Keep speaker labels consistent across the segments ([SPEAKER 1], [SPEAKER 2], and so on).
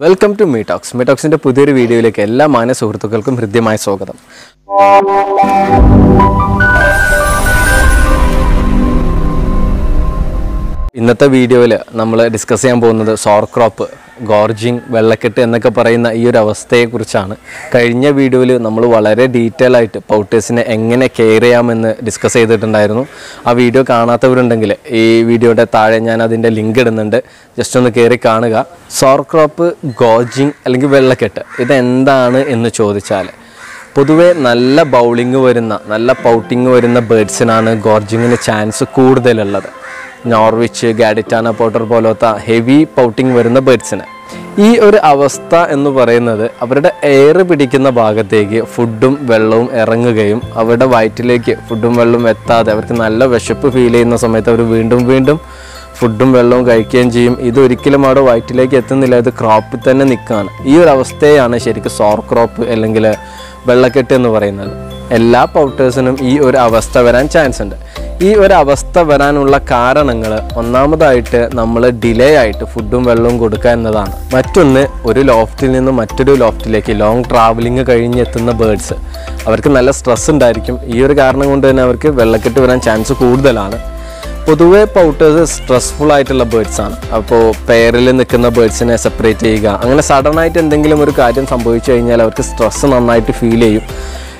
[SPEAKER 1] Welcome to മീടോക്സ് മീടോക്സിന്റെ പുതിയൊരു വീഡിയോയിലേക്ക് എല്ലാ മാന സുഹൃത്തുക്കൾക്കും ഹൃദ്യമായ സ്വാഗതം. ഇന്നത്തെ വീഡിയോയിൽ നമ്മൾ ഡിസ്കസ് ചെയ്യാൻ പോകുന്നത് സോർക്രോപ്പ് ഗോർജിങ് വെള്ളക്കെട്ട് എന്നൊക്കെ പറയുന്ന ഈ ഒരു അവസ്ഥയെക്കുറിച്ചാണ്. കഴിഞ്ഞ വീഡിയോയിൽ നമ്മൾ വളരെ ഡീറ്റെയിൽ ആയിട്ട് പൗട്ടേഴ്സിനെ എങ്ങനെ കെയർ ചെയ്യാമെന്ന് ഡിസ്കസ് ചെയ്തിട്ടുണ്ടായിരുന്നു. ആ വീഡിയോ കാണാത്തവരുണ്ടെങ്കിൽ ഈ വീഡിയോയുടെ താഴെ ഞാൻ അതിന്റെ ലിങ്ക് ഇടുന്നുണ്ട്. ജസ്റ്റ് ഒന്ന് കയറി കാണുക. സോർക്രോപ്പ് ഗോർജിങ് അല്ലെങ്കിൽ വെള്ളക്കെട്ട് ഇതെന്താണ് എന്ന് ചോദിച്ചാൽ പൊതുവെ നല്ല ബൗളിംഗ് വരുന്ന നല്ല പൗട്ടിങ് വരുന്ന ബേഡ്സിനാണ് ഗോർജിങ്ങിന് ചാൻസ് കൂടുതലുള്ളത്. നോർവിച്ച് ഗാഡിറ്റാന പോട്ടർ പോലത്തെ ഹെവി പൗട്ടിങ് വരുന്ന ബേഡ്സിന്. ഈ ഒരു അവസ്ഥ എന്ന് പറയുന്നത് അവരുടെ എയർ പിടിക്കുന്ന ഭാഗത്തേക്ക് ഫുഡും വെള്ളവും ഇറങ്ങുകയും അവരുടെ വയറ്റിലേക്ക് ഫുഡും വെള്ളവും എത്താതെ അവർക്ക് നല്ല വിശപ്പ് ഫീൽ ചെയ്യുന്ന സമയത്ത് അവർ വീണ്ടും വീണ്ടും ഫുഡും വെള്ളവും കഴിക്കുകയും ചെയ്യും. ഇതൊരിക്കലും അവിടെ വയറ്റിലേക്ക് എത്തുന്നില്ല. ഇത് ക്രോപ്പിൽ തന്നെ നിൽക്കുകയാണ്. ഈ ഒരു അവസ്ഥയാണ് ശരിക്കും സോർ ക്രോപ്പ് അല്ലെങ്കിൽ വെള്ളക്കെട്ട് എന്ന് പറയുന്നത്. എല്ലാ പൗട്ടേഴ്സിനും ഈ ഒരു അവസ്ഥ വരാൻ ചാൻസ് ഉണ്ട് ഈ ഒരു അവസ്ഥ വരാനുള്ള കാരണങ്ങൾ ഒന്നാമതായിട്ട് നമ്മൾ ഡിലേ ആയിട്ട് ഫുഡും വെള്ളവും കൊടുക്കുക എന്നതാണ്. മറ്റൊന്ന് ഒരു ലോഫ്റ്റിൽ നിന്ന് മറ്റൊരു ലോഫ്റ്റിലേക്ക് ലോങ് ട്രാവലിംഗ് കഴിഞ്ഞ് എത്തുന്ന ബേഡ്സ് അവർക്ക് നല്ല സ്ട്രെസ് ഉണ്ടായിരിക്കും. ഈ ഒരു കാരണം കൊണ്ട് തന്നെ അവർക്ക് വെള്ളക്കെട്ട് വരാൻ ചാൻസ് കൂടുതലാണ്. പൊതുവേ പൗട്ടേഴ്സ് സ്ട്രെസ്ഫുൾ ആയിട്ടുള്ള ബേഡ്സാണ് അപ്പോൾ പെയറിൽ നിൽക്കുന്ന ബേഡ്സിനെ സെപ്പറേറ്റ് ചെയ്യുക. അങ്ങനെ സഡൻ ആയിട്ട് എന്തെങ്കിലും ഒരു കാര്യം സംഭവിച്ചു കഴിഞ്ഞാൽ അവർക്ക് സ്ട്രെസ് നന്നായിട്ട് ഫീൽ ചെയ്യും.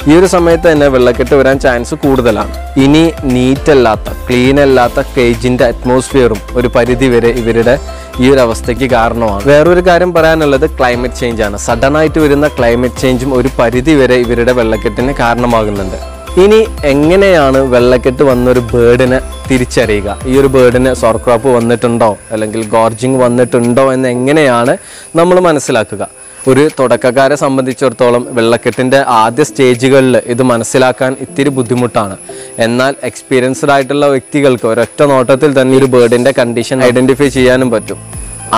[SPEAKER 1] ഈ ഒരു സമയത്ത് തന്നെ വെള്ളക്കെട്ട് വരാൻ ചാൻസ് കൂടുതലാണ്. ഇനി നീറ്റ് അല്ലാത്ത ക്ലീൻ അല്ലാത്ത കേജിന്റെ അറ്റ്മോസ്ഫിയറും ഒരു പരിധി വരെ ഇവരുടെ ഈ ഒരു അവസ്ഥയ്ക്ക് കാരണമാണ്. വേറൊരു കാര്യം പറയാനുള്ളത് ക്ലൈമറ്റ് ചേഞ്ച് ആണ്. സഡൻ ആയിട്ട് വരുന്ന ക്ലൈമറ്റ് ചേഞ്ചും ഒരു പരിധി വരെ ഇവരുടെ വെള്ളക്കെട്ടിന് കാരണമാകുന്നുണ്ട്. ഇനി എങ്ങനെയാണ് വെള്ളക്കെട്ട് വന്നൊരു ബേർഡിനെ തിരിച്ചറിയുക? ഈ ഒരു ബേർഡിന് സോർക്രോപ്പ് വന്നിട്ടുണ്ടോ? അല്ലെങ്കിൽ ഗോർജിങ് വന്നിട്ടുണ്ടോ എന്ന് എങ്ങനെയാണ് നമ്മൾ മനസ്സിലാക്കുക? ഒരു തുടക്കക്കാരെ സംബന്ധിച്ചിടത്തോളം വെള്ളക്കെട്ടിന്റെ ആദ്യ സ്റ്റേജുകളിൽ ഇത് മനസ്സിലാക്കാൻ ഇത്തിരി ബുദ്ധിമുട്ടാണ്. എന്നാൽ എക്സ്പീരിയൻസ്ഡ് ആയിട്ടുള്ള വ്യക്തികൾക്ക് ഒരൊറ്റ നോട്ടത്തിൽ തന്നെ ഒരു ബേർഡിന്റെ കണ്ടീഷൻ ഐഡന്റിഫൈ ചെയ്യാനും പറ്റും.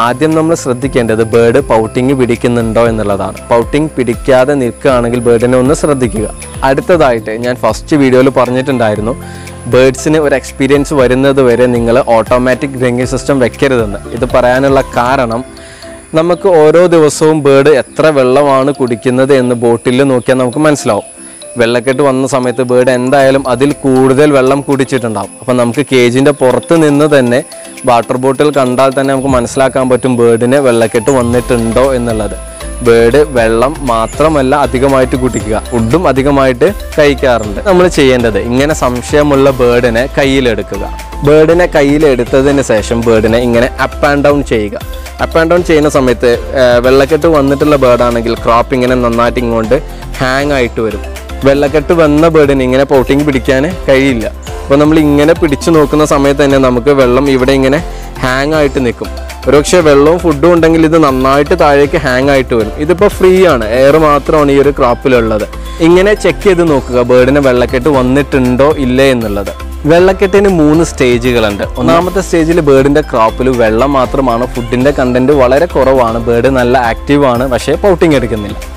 [SPEAKER 1] ആദ്യം നമ്മൾ ശ്രദ്ധിക്കേണ്ടത് ബേർഡ് പൗട്ടിങ് പിടിക്കുന്നുണ്ടോ എന്നുള്ളതാണ്. പൗട്ടിങ് പിടിക്കാതെ നിൽക്കുകയാണെങ്കിൽ ബേർഡിനെ ഒന്ന് ശ്രദ്ധിക്കുക. അടുത്തതായിട്ട് ഞാൻ ഫസ്റ്റ് വീഡിയോയിൽ പറഞ്ഞിട്ടുണ്ടായിരുന്നു ബേർഡ്സിന് ഒരു എക്സ്പീരിയൻസ് വരുന്നത് വരെ നിങ്ങൾ ഓട്ടോമാറ്റിക് ഡ്രിങ്കിങ് സിസ്റ്റം വെക്കരുതെന്ന്. ഇത് പറയാനുള്ള കാരണം നമുക്ക് ഓരോ ദിവസവും ബേർഡ് എത്ര വെള്ളമാണ് കുടിക്കുന്നത് എന്ന് ബോട്ടിൽ നോക്കിയാൽ നമുക്ക് മനസ്സിലാവും. വെള്ളക്കെട്ട് വന്ന സമയത്ത് ബേർഡ് എന്തായാലും അതിൽ കൂടുതൽ വെള്ളം കുടിച്ചിട്ടുണ്ടാവും. അപ്പം നമുക്ക് കേജിന്റെ പുറത്ത് നിന്ന് തന്നെ വാട്ടർ ബോട്ടിൽ കണ്ടാൽ തന്നെ നമുക്ക് മനസ്സിലാക്കാൻ പറ്റും ബേർഡിന് വെള്ളക്കെട്ട് വന്നിട്ടുണ്ടോ എന്നുള്ളത്. ബേർഡ് വെള്ളം മാത്രമല്ല അധികമായിട്ട് കുടിക്കുക. ഫുഡും അധികമായിട്ട് കഴിക്കാറുണ്ട്. നമ്മൾ ചെയ്യേണ്ടത് ഇങ്ങനെ സംശയമുള്ള ബേർഡിനെ കയ്യിലെടുക്കുക. ബേർഡിനെ കയ്യിലെടുത്തതിന് ശേഷം ബേർഡിനെ ഇങ്ങനെ അപ്പ് ആൻഡ് ഡൗൺ ചെയ്യുക. അപ്പ് ആൻഡ് ഡൗൺ ചെയ്യുന്ന സമയത്ത് വെള്ളക്കെട്ട് വന്നിട്ടുള്ള ബേർഡാണെങ്കിൽ ക്രോപ്പ് ഇങ്ങനെ നന്നായിട്ട് ഇങ്ങോട്ട് ഹാങ് ആയിട്ട് വരും. വെള്ളക്കെട്ട് വന്ന ബേർഡിന് ഇങ്ങനെ പോട്ടിങ് പിടിക്കാൻ കഴിയില്ല. അപ്പോൾ നമ്മൾ ഇങ്ങനെ പിടിച്ചു നോക്കുന്ന സമയത്ത് തന്നെ നമുക്ക് വെള്ളം ഇവിടെ ഇങ്ങനെ ഹാങ് ആയിട്ട് നിൽക്കും. ഒരുപക്ഷെ വെള്ളവും ഫുഡും ഉണ്ടെങ്കിൽ ഇത് നന്നായിട്ട് താഴേക്ക് ഹാങ് ആയിട്ട് വരും. ഇതിപ്പോൾ ഫ്രീ ആണ്. എയർ മാത്രമാണ് ഈ ഒരു ക്രോപ്പിലുള്ളത് ഇങ്ങനെ ചെക്ക് ചെയ്ത് നോക്കുക ബേർഡിന് വെള്ളക്കെട്ട് വന്നിട്ടുണ്ടോ ഇല്ലേ എന്നുള്ളത്. വെള്ളക്കെട്ടിന് മൂന്ന് സ്റ്റേജുകളുണ്ട്. ഒന്നാമത്തെ സ്റ്റേജിൽ ബേർഡിന്റെ ക്രോപ്പിൽ വെള്ളം മാത്രമാണ്. ഫുഡിന്റെ കണ്ടന്റ് വളരെ കുറവാണ്. ബേർഡ് നല്ല ആക്റ്റീവ് ആണ്. പക്ഷേ പൗട്ടിങ് എടുക്കുന്നില്ല.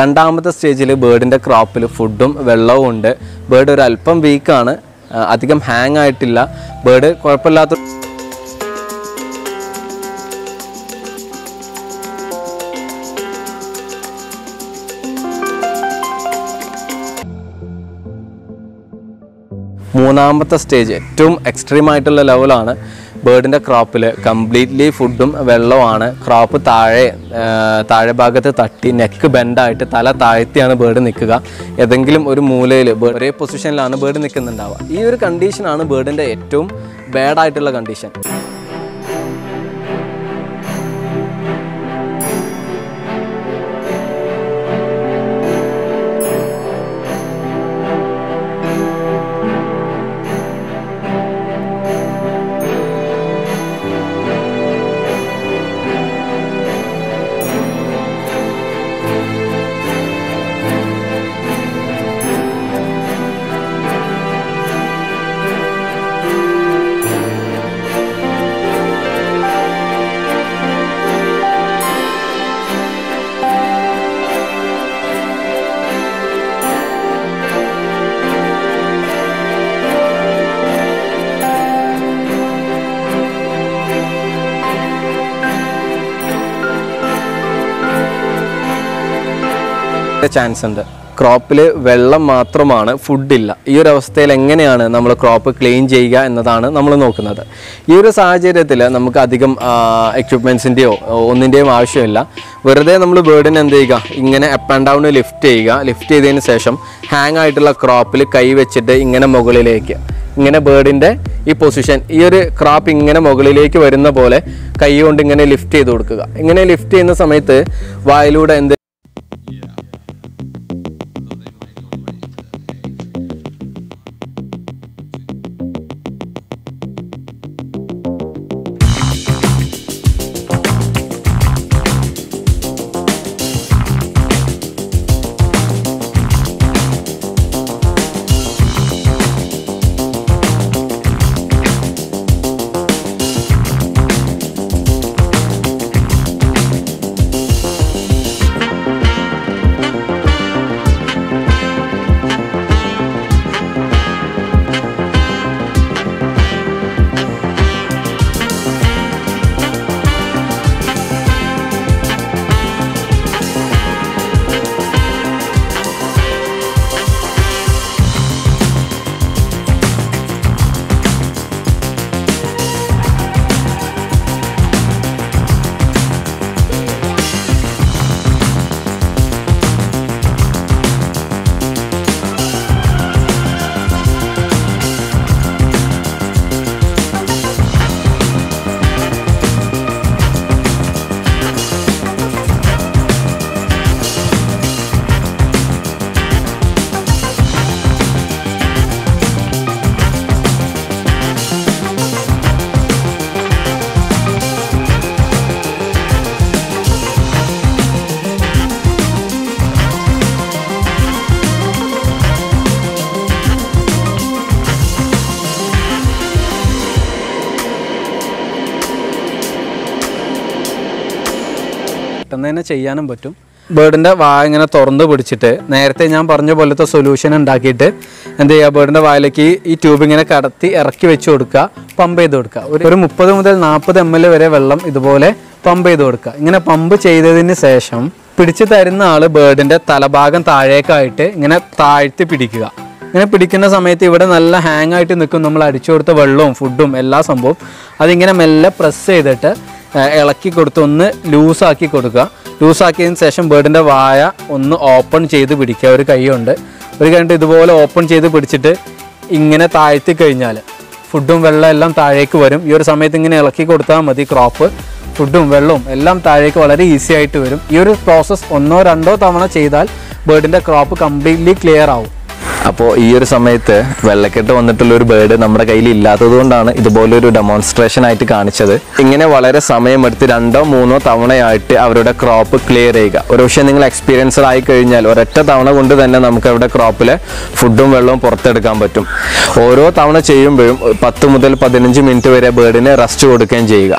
[SPEAKER 1] രണ്ടാമത്തെ സ്റ്റേജിൽ ബേർഡിന്റെ ക്രോപ്പിൽ ഫുഡും വെള്ളവും ഉണ്ട്. ബേർഡ് ഒരു അല്പം വീക്കാണ് അധികം ഹാങ് ആയിട്ടില്ല. ബേർഡ് കുഴപ്പമില്ലാത്ത മൂന്നാമത്തെ സ്റ്റേജ് ഏറ്റവും എക്സ്ട്രീം ആയിട്ടുള്ള ലെവലാണ് ബേർഡിന്റെ ക്രോപ്പിൽ കംപ്ലീറ്റ്ലി ഫുഡും വെള്ളവുമാണ്. ക്രോപ്പ് താഴെ താഴെ ഭാഗത്ത് തട്ടി നെക്ക് ബെൻഡായിട്ട് തല താഴ്ത്തിയാണ് ബേർഡ് നിൽക്കുക. ഏതെങ്കിലും ഒരു മൂലയിൽ ഒരേ പൊസിഷനിലാണ് ബേർഡ് നിൽക്കുന്നുണ്ടാവുക. ഈ ഒരു കണ്ടീഷനാണ് ബേർഡിന്റെ ഏറ്റവും ബാഡായിട്ടുള്ള കണ്ടീഷൻ. ചാൻസ് ഉണ്ട്. ക്രോപ്പിൽ വെള്ളം മാത്രമാണ് ഫുഡില്ല ഈ ഒരു അവസ്ഥയിൽ എങ്ങനെയാണ് നമ്മൾ ക്രോപ്പ് ക്ലീൻ ചെയ്യുക എന്നതാണ് നമ്മൾ നോക്കുന്നത്. ഈ ഒരു സാഹചര്യത്തിൽ നമുക്ക് അധികം എക്യുപ്മെൻസിന്റെയോ ഒന്നിന്റെയും ആവശ്യമില്ല. വെറുതെ നമ്മൾ ബേർഡിനെ എന്ത് ചെയ്യുക? ഇങ്ങനെ അപ്പ് ആൻഡ് ഡൗൺ ലിഫ്റ്റ് ചെയ്യുക. ലിഫ്റ്റ് ചെയ്തതിന് ശേഷം ഹാങ് ആയിട്ടുള്ള ക്രോപ്പിൽ കൈ വെച്ചിട്ട് ഇങ്ങനെ മുകളിലേക്ക് ഇങ്ങനെ ബേർഡിന്റെ ഈ പൊസിഷൻ ഈ ഒരു ക്രാപ്പ് ഇങ്ങനെ മുകളിലേക്ക് വരുന്ന പോലെ കൈ കൊണ്ട് ഇങ്ങനെ ലിഫ്റ്റ് ചെയ്ത് കൊടുക്കുക. ഇങ്ങനെ ലിഫ്റ്റ് ചെയ്യുന്ന സമയത്ത് വായിലൂടെ എന്ത്
[SPEAKER 2] തന്നെ ചെയ്യാനും പറ്റും. ബേർഡിന്റെ വായ ഇങ്ങനെ തുറന്ന് പിടിച്ചിട്ട് നേരത്തെ ഞാൻ പറഞ്ഞ പോലത്തെ സൊല്യൂഷൻ ഉണ്ടാക്കിയിട്ട് എന്ത് ചെയ്യുക ബേർഡിന്റെ വായിലേക്ക് ഈ ട്യൂബ് ഇങ്ങനെ കടത്തി ഇറക്കി വെച്ച് കൊടുക്കുക പമ്പ് ചെയ്ത് കൊടുക്കുക. ഒരു ഒരു മുപ്പത് മുതൽ നാൽപ്പത് എം എൽ വരെ വെള്ളം ഇതുപോലെ പമ്പ് ചെയ്ത് കൊടുക്കുക. ഇങ്ങനെ പമ്പ് ചെയ്തതിന് ശേഷം പിടിച്ചു തരുന്ന ആൾ ബേർഡിന്റെ തലഭാഗം താഴേക്കായിട്ട് ഇങ്ങനെ താഴ്ത്തി പിടിക്കുക. ഇങ്ങനെ പിടിക്കുന്ന സമയത്ത് ഇവിടെ നല്ല ഹാങ് ആയിട്ട് നിൽക്കും. നമ്മൾ അടിച്ചു കൊടുത്ത വെള്ളവും ഫുഡും എല്ലാ സംഭവവും. അതിങ്ങനെ മെല്ലെ പ്രസ് ചെയ്തിട്ട് ഇളക്കി കൊടുത്ത് ഒന്ന് ലൂസാക്കി കൊടുക്കുക. ലൂസാക്കിയതിന് ശേഷം ബേർഡിന്റെ വായ ഒന്ന് ഓപ്പൺ ചെയ്ത് പിടിക്കുക. ഒരു കൈ ഉണ്ട് ഒരു കൊണ്ട് ഇതുപോലെ ഓപ്പൺ ചെയ്ത് പിടിച്ചിട്ട് ഇങ്ങനെ താഴ്ത്തി കഴിഞ്ഞാൽ ഫുഡും വെള്ളം എല്ലാം താഴേക്ക് വരും. ഈ ഒരു സമയത്ത് ഇങ്ങനെ ഇളക്കി കൊടുത്താൽ മതി ക്രോപ്പ്. ഫുഡും വെള്ളവും എല്ലാം താഴേക്ക് വളരെ ഈസി ആയിട്ട് വരും. ഈ ഒരു പ്രോസസ്സ് ഒന്നോ രണ്ടോ തവണ ചെയ്താൽ ബേർഡിന്റെ ക്രോപ്പ് കംപ്ലീറ്റ്ലി ക്ലിയർ ആവും.
[SPEAKER 1] അപ്പോൾ ഈ ഒരു സമയത്ത് വെള്ളക്കെട്ട് വന്നിട്ടുള്ള ഒരു ബേർഡ് നമ്മുടെ കയ്യിൽ ഇല്ലാത്തത് കൊണ്ടാണ് ഇതുപോലൊരു ഡെമോൺസ്ട്രേഷൻ ആയിട്ട് കാണിച്ചത്. ഇങ്ങനെ വളരെ സമയമെടുത്ത് രണ്ടോ മൂന്നോ തവണയായിട്ട് അവരുടെ ക്രോപ്പ് ക്ലിയർ ചെയ്യുക. ഒരു പക്ഷേ നിങ്ങൾ എക്സ്പീരിയൻസ്ഡ് ആയി കഴിഞ്ഞാൽ ഒരൊറ്റ തവണ കൊണ്ട് തന്നെ നമുക്ക് അവരുടെ ക്രോപ്പിലെ ഫുഡും വെള്ളവും പുറത്തെടുക്കാൻ പറ്റും. ഓരോ തവണ ചെയ്യുമ്പോഴും പത്ത് മുതൽ പതിനഞ്ച് മിനിറ്റ് വരെ ബേർഡിന് റെസ്റ്റ് കൊടുക്കുകയും ചെയ്യുക.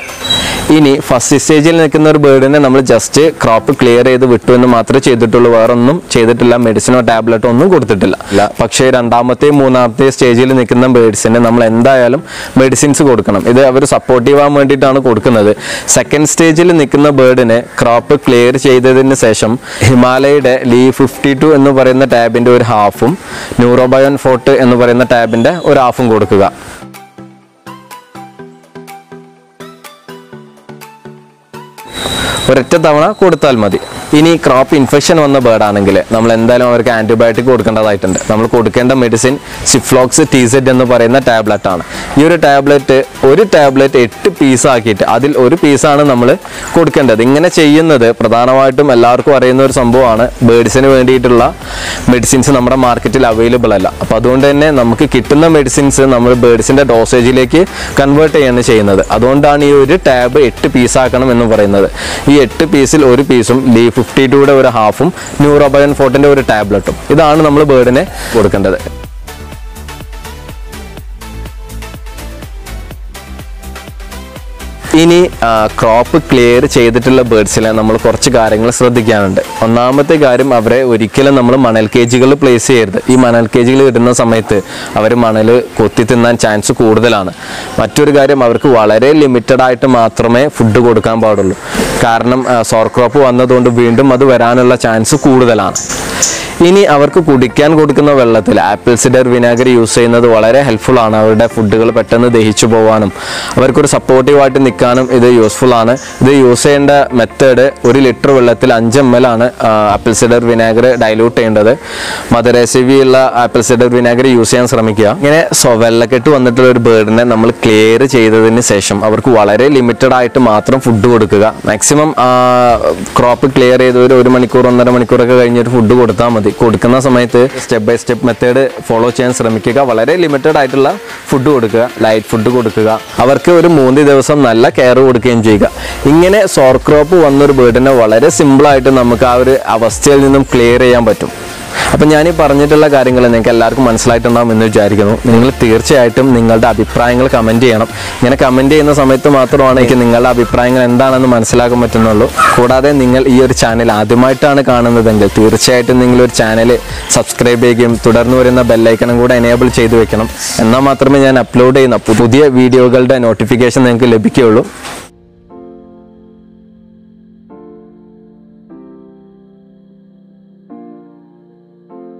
[SPEAKER 1] ഇനി ഫസ്റ്റ് സ്റ്റേജിൽ നിൽക്കുന്ന ഒരു ബേർഡിനെ നമ്മൾ ജസ്റ്റ് ക്രോപ്പ് ക്ലിയർ ചെയ്ത് വിട്ടു എന്ന് മാത്രമേ ചെയ്തിട്ടുള്ളൂ. വേറൊന്നും ചെയ്തിട്ടില്ല. മെഡിസിനോ ടാബ്ലറ്റോ ഒന്നും കൊടുത്തിട്ടില്ല. പക്ഷേ രണ്ടാമത്തെയും മൂന്നാമത്തെ സ്റ്റേജിൽ നിൽക്കുന്ന ബേർഡ്സിന് നമ്മൾ എന്തായാലും മെഡിസിൻസ് കൊടുക്കണം. ഇത് അവർ സപ്പോർട്ടീവ് ആവാൻ വേണ്ടിയിട്ടാണ് കൊടുക്കുന്നത്. സെക്കൻഡ് സ്റ്റേജിൽ നിൽക്കുന്ന ബേർഡിന് ക്രോപ്പ് ക്ലിയർ ചെയ്തതിന് ശേഷം ഹിമാലയയുടെ ലീ ഫിഫ്റ്റി ടു എന്ന് പറയുന്ന ടാബിന്റെ ഒരു ഹാഫും ന്യൂറോബയോൺ ഫോർട്ട് എന്ന് പറയുന്ന ടാബിന്റെ ഒരു ഹാഫും കൊടുക്കുക. ഒരൊറ്റ തവണ കൊടുത്താൽ മതി. ഇനി ക്രോപ്പ് ഇൻഫെക്ഷൻ വന്ന ബേർഡ് ആണെങ്കിൽ നമ്മൾ എന്തായാലും അവർക്ക് ആന്റിബയോട്ടിക് കൊടുക്കേണ്ടതായിട്ടുണ്ട്. നമ്മൾ കൊടുക്കേണ്ട മെഡിസിൻ സിഫ്ലോക്സ് ടി സെറ്റ് എന്ന് പറയുന്ന ടാബ്ലറ്റ് ആണ്. ഈ ഒരു ടാബ്ലറ്റ് ഒരു ടാബ്ലറ്റ് എട്ട് പീസാക്കിയിട്ട് അതിൽ ഒരു പീസാണ് നമ്മൾ കൊടുക്കേണ്ടത്. ഇങ്ങനെ ചെയ്യുന്നത് പ്രധാനമായിട്ടും എല്ലാവർക്കും അറിയുന്ന ഒരു സംഭവമാണ്. ബേഡ്സിന് വേണ്ടിയിട്ടുള്ള മെഡിസിൻസ് നമ്മുടെ മാർക്കറ്റിൽ അവൈലബിൾ അല്ല. അപ്പോൾ അതുകൊണ്ട് തന്നെ നമുക്ക് കിട്ടുന്ന മെഡിസിൻസ് നമ്മൾ ബേഡ്സിന്റെ ഡോസേജിലേക്ക് കൺവേർട്ട് ചെയ്യാണ് ചെയ്യുന്നത്. അതുകൊണ്ടാണ് ഈ ഒരു ടാബ് എട്ട് പീസാക്കണം എന്ന് പറയുന്നത്. ഈ എട്ട് പീസിൽ ഒരു പീസും ലീ ഫിഫ്റ്റി ടൂയുടെ ഒരു ഹാഫും ന്യൂറോബയൻ ഫോർട്ടിന്റെ ഒരു ടാബ്ലറ്റും ഇതാണ് നമ്മൾ ബേഡിനെ കൊടുക്കേണ്ടത്. ഇനി ക്രോപ്പ് ക്ലിയർ ചെയ്തിട്ടുള്ള ബേഡ്സിലെ നമ്മൾ കുറച്ച് കാര്യങ്ങൾ ശ്രദ്ധിക്കാനുണ്ട്. ഒന്നാമത്തെ കാര്യം അവരെ ഒരിക്കലും നമ്മൾ മണൽ കേജുകൾ പ്ലേസ് ചെയ്യരുത്. ഈ മണൽ കേജുകൾ ഇടുന്ന സമയത്ത് അവർ മണൽ കൊത്തി തിന്നാൻ ചാൻസ് കൂടുതലാണ്. മറ്റൊരു കാര്യം അവർക്ക് വളരെ ലിമിറ്റഡ് ആയിട്ട് മാത്രമേ ഫുഡ് കൊടുക്കാൻ പാടുള്ളൂ. കാരണം സോർ ക്രോപ്പ് വന്നതുകൊണ്ട് വീണ്ടും അത് വരാനുള്ള ചാൻസ് കൂടുതലാണ്. ഇനി അവർക്ക് കുടിക്കാൻ കൊടുക്കുന്ന വെള്ളത്തിൽ ആപ്പിൾ സിഡർ വിനാഗിരി യൂസ് ചെയ്യുന്നത് വളരെ ഹെൽപ്ഫുൾ ആണ്. അവരുടെ ഫുഡുകൾ പെട്ടെന്ന് ദഹിച്ചു പോകാനും അവർക്കൊരു സപ്പോർട്ടീവായിട്ട് നിൽക്കാനും ഇത് യൂസ്ഫുൾ ആണ്. ഇത് യൂസ് ചെയ്യേണ്ട മെത്തേഡ് ഒരു ലിറ്റർ വെള്ളത്തിൽ അഞ്ച് എം എൽ ആണ് ആപ്പിൾ സിഡർ വിനാഗിരി ഡൈലൂട്ട് ചെയ്യേണ്ടത്. മധുരസിവി ഉള്ള ആപ്പിൾ സിഡർ വിനാഗിരി യൂസ് ചെയ്യാൻ ശ്രമിക്കുക. ഇങ്ങനെ വെള്ളക്കെട്ട് വന്നിട്ടുള്ള ഒരു ബേർഡിനെ നമ്മൾ ക്ലിയർ ചെയ്തതിന് ശേഷം അവർക്ക് വളരെ ലിമിറ്റഡ് ആയിട്ട് മാത്രം ഫുഡ് കൊടുക്കുക. മാക്സിമം ക്രോപ്പ് ക്ലിയർ ചെയ്ത് ഒരു ഒരു മണിക്കൂർ ഒന്നര മണിക്കൂറൊക്കെ കഴിഞ്ഞിട്ട് ഫുഡ് കൊടുത്താൽ മതി. കൊടുക്കുന്ന സമയത്ത് step by step method follow ചെയ്യാൻ ശ്രമിക്കുക. വളരെ ലിമിറ്റഡ് ആയിട്ടുള്ള ഫുഡ് കൊടുക്കുക ലൈറ്റ് ഫുഡ് കൊടുക്കുക. അവർക്ക് ഒരു മൂന്ന് ദിവസം നല്ല കെയർ കൊടുക്കുകയും ചെയ്യുക. ഇങ്ങനെ സോർക്രോപ്പ് വന്നൊരു ബേർഡിനെ വളരെ സിമ്പിളായിട്ട് നമുക്ക് ആ ഒരു അവസ്ഥയിൽ നിന്നും ക്ലിയർ ചെയ്യാൻ പറ്റും. അപ്പം ഞാൻ ഈ പറഞ്ഞിട്ടുള്ള കാര്യങ്ങൾ നിങ്ങൾക്ക് എല്ലാവർക്കും മനസ്സിലായിട്ടുണ്ടാവും എന്ന് വിചാരിക്കുന്നു. നിങ്ങൾ തീർച്ചയായിട്ടും നിങ്ങളുടെ അഭിപ്രായങ്ങൾ കമന്റ് ചെയ്യണം. ഇങ്ങനെ കമന്റ് ചെയ്യുന്ന സമയത്ത് മാത്രമാണ് എനിക്ക് നിങ്ങളുടെ അഭിപ്രായങ്ങൾ എന്താണെന്ന് മനസ്സിലാക്കാൻ പറ്റുന്നുള്ളൂ. കൂടാതെ നിങ്ങൾ ഈ ഒരു ചാനൽ ആദ്യമായിട്ടാണ് കാണുന്നതെങ്കിൽ തീർച്ചയായിട്ടും നിങ്ങൾ ഒരു ചാനൽ സബ്സ്ക്രൈബ് ചെയ്യുകയും തുടർന്ന് വരുന്ന ബെല്ലൈക്കണം കൂടെ എനേബിൾ ചെയ്ത് വെക്കണം. എന്നാൽ മാത്രമേ ഞാൻ അപ്ലോഡ് ചെയ്യുന്ന പുതിയ വീഡിയോകളുടെ നോട്ടിഫിക്കേഷൻ നിങ്ങൾക്ക് ലഭിക്കുകയുള്ളൂ.